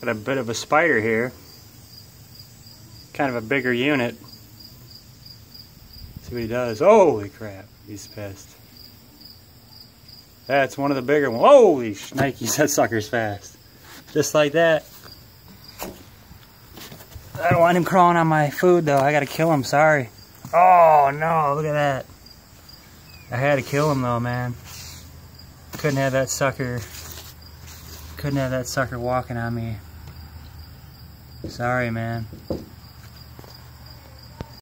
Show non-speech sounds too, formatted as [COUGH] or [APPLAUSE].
Got a bit of a spider here. Kind of a bigger unit. See what he does. Holy crap, he's pissed. That's one of the bigger ones. Holy shnikes, [LAUGHS] that sucker's fast. Just like that. I don't want him crawling on my food though. I gotta kill him, sorry. Oh no, look at that. I had to kill him though, man. Couldn't have that sucker. Couldn't have that sucker walking on me. Sorry, man.